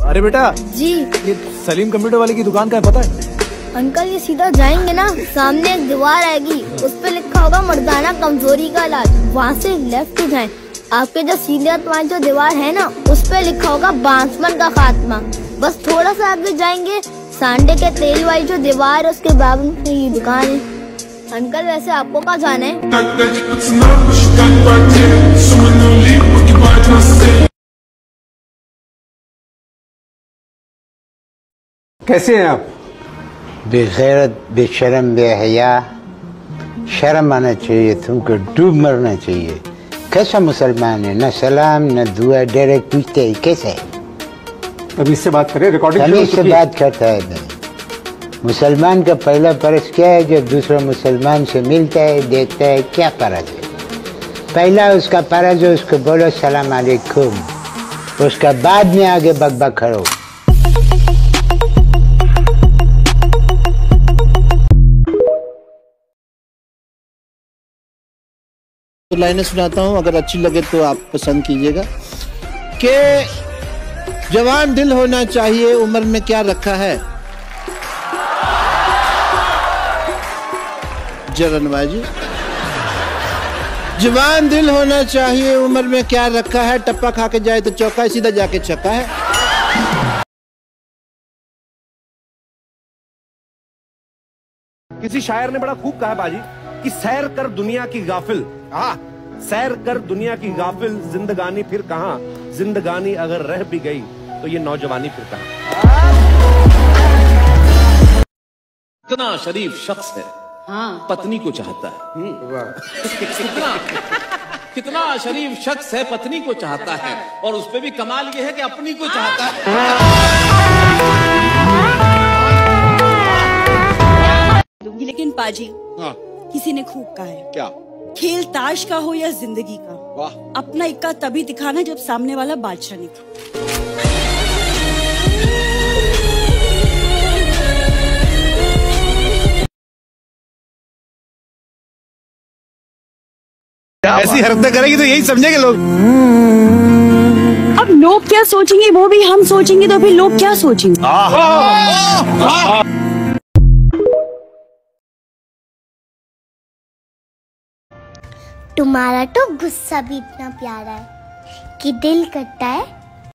अरे बेटा जी। ये सलीम कंप्यूटर वाले की दुकान का है पता है? अंकल ये सीधा जाएँगे ना सामने एक दीवार आएगी उस पे लिखा होगा मर्दाना कमज़ोरी का इलाज। वहाँ से लेफ़्ट जाएँ। आपके जो सीधे तुम्हारी जो दीवार है ना उस पे लिखा होगा बांसमन का खात्मा। बस थोड़ा सा आगे जाएँगे सांडे के तेल वाली जो दीवार है उसके बाद में ये दुकान है। अंकल वैसे आपको कहाँ जाना है। कैसे हैं आप? बेगैरत बेशरम बेहया। शर्म आना चाहिए तुमको डूब मरना चाहिए। कैसा मुसलमान है? न सलाम न दुआ डायरेक्ट पूछते है कैसे? अभी इससे बात करें रिकॉर्डिंग तमीज से बात करता है मैं मुसलमान का पहला फ़र्ज़ क्या है? जब दूसरा मुसलमान से मिलता है देखता है क्या फ़र्ज़ है? पहला उसका फ़र्ज़ है उसको बोलो सलाम अलैकुम। उसका बाद में आगे बकबक करो। तो लाइनें सुनाता हूँ, अगर अच्छी लगे तो आप पसंद कीजिएगा। कि जवान दिल होना चाहिए, उम्र में क्या रखा है? जरनबाजी। जवान दिल होना चाहिए, उम्र में क्या रखा है? टप्पा खा के जाए तो चौका है, सीधा जाके छक्का है। किसी शायर ने बड़ा खूब कहा बाजी, कि सैर कर दुनिया की गाफिल। हाँ सैर कर दुनिया की गाफिल जिंदगानी फिर कहा? जिंदगानी अगर रह भी गई तो ये नौजवानी फिर कहा? कितना शरीफ शख्स है। हाँ। पत्नी को चाहता है। कितना कितना शरीफ शख्स है पत्नी को चाहता है। और उस पे भी कमाल ये है कि अपनी को चाहता है। लेकिन पाजी हाँ। किसी ने खूब कहा है। क्या? खेल ताश का हो या ज़िंदगी का वाह। अपना इक्का तभी दिखाना जब सामने वाला बादशाह निकले। ऐसी हरकतें करेगी तो यही समझेंगे लोग। अब लोग क्या सोचेंगे वो भी हम सोचेंगे तो फिर लोग क्या सोचेंगे? तुम्हारा तो गुस्सा भी इतना प्यारा है कि दिल करता है